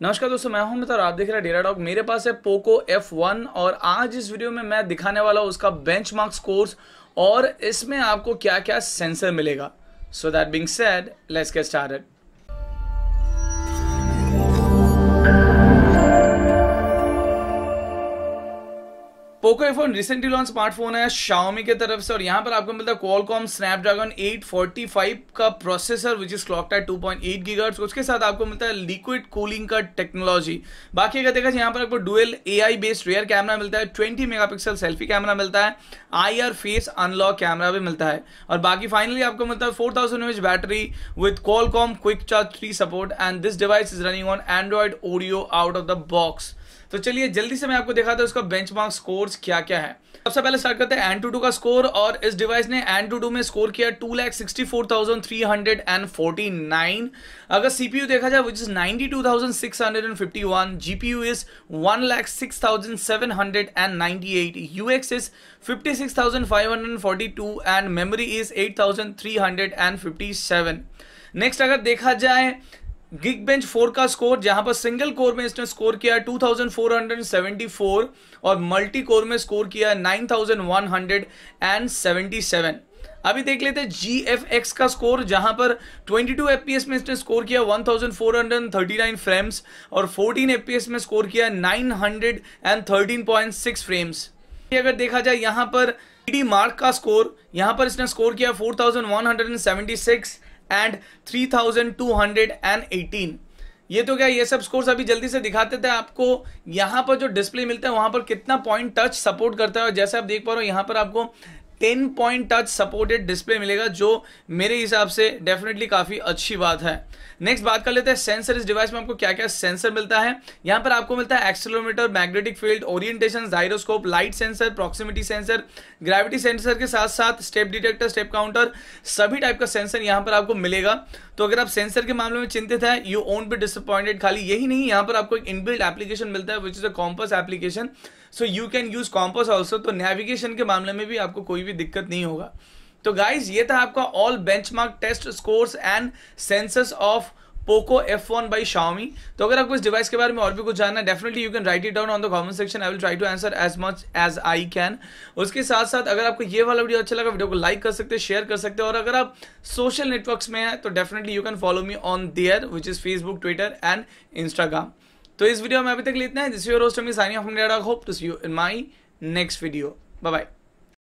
नमस्कार दोस्तों, मैं हूँ मित्र आप देख रहे हैं डेरा डॉग। मेरे पास है पोको F1 और आज इस वीडियो में मैं दिखाने वाला हूँ उसका बेंचमार्क स्कोर्स और इसमें आपको क्या क्या सेंसर मिलेगा। So that being said let's get started Poco F one recently launch smartphone है, Xiaomi के तरफ़ से, और यहाँ पर आपको मिलता है Qualcomm Snapdragon 845 का processor which is clocked at 2.8 gigahertz उसके साथ आपको मिलता है लिक्विड कूलिंग का टेक्नोलॉजी बाकी अगर देखा यहाँ पर आपको dual AI based rear camera मिलता है 20 मेगापिक्सल सेल्फी कैमरा मिलता है आईआर फेस अनलॉक कैमरा भी मिलता है. और बाकी फाइनली आपको मिलता है four thousand battery with Qualcomm quick charge three support and this device is running on Android audio out of the box तो चलिए, जल्दी से मैं आपको दिखाता हूँ उसका बेंचमार्क स्कोर्स क्या क्या है। सबसे पहले स्टार्ट करते हैं एन का स्कोर और इस डिवाइस ने एन में स्कोर किया टू लैख अगर सीपीयू देखा जाए which is ninety two thousand six hundred and fifty one GPU is one lakh UX is fifty and memory is eight three hundred and fifty seven next अगर देखा जाए Geekbench four का score जहाँ पर single core में इसने score किया 2474 और मल्टी कोर में स्कोर किया 9177 अभी देख लेते हैं जी एफ़ एक्स का स्कोर जहाँ पर 22 एफपीएस में इसने स्कोर किया 1439 फ्रेम्स और 14 एफपीएस में स्कोर किया 913.6 फ्रेम्स अगर देखा जाए, यहाँ पर डी मार्क का स्कोर यहाँ पर इसने स्कोर किया 4176 एंड 3218 ये तो क्या, ये सब स्कोर्स अभी जल्दी से दिखाते थे आपको? यहाँ पर जो डिस्प्ले मिलता है, वहाँ पर कितना पॉइंट टच सपोर्ट करता है? और जैसे आप देख पा रहे हो, यहाँ पर आपको ten point touch supported display मिलेगा, जो मेरे हिसाब से डेफिनेटली काफ़ी अच्छी बात है। नेक्स्ट बात कर लेते हैं सेंसर इस डिवाइस में आपको क्या क्या सेंसर मिलता है। यहाँ पर आपको मिलता है accelerometer magnetic field orientation gyroscope light sensor proximity sensor gravity sensor के साथ साथ स्टेप डिटेक्टर स्टेप काउंटर सभी टाइप का सेंसर यहाँ पर आपको मिलेगा। तो अगर आप सेंसर के मामले में चिंतित है यू ओन बी डिसअपॉइंटेड खाली यही नहीं, यहाँ पर आपको एक इनबिल्ट एप्लीकेशन मिलता है which is a compass application so you can use compass also तो नेविगेशन के मामले में भी आपको कोई भी दिक्कत नहीं होगा। तो गाइज़ ये था आपका all benchmark test scores and sensors of Poco F one by Xiaomi तो अगर आपको इस डिवाइस के बारे में और भी कुछ जानना है definitely you can write it down on the comment section I will try to answer as much as I can उसके साथ साथ अगर आपको ये वाला वीडियो अच्छा लगा वीडियो को लाइक कर सकते हैं शेयर कर सकते हैं। और अगर आप सोशल नेटवर्क्स में हैं तो definitely you can follow me on there which is Facebook Twitter and Instagram तो इस वीडियो में अभी तक इतना है। This your roast me signing off hope to see you in my next video bye bye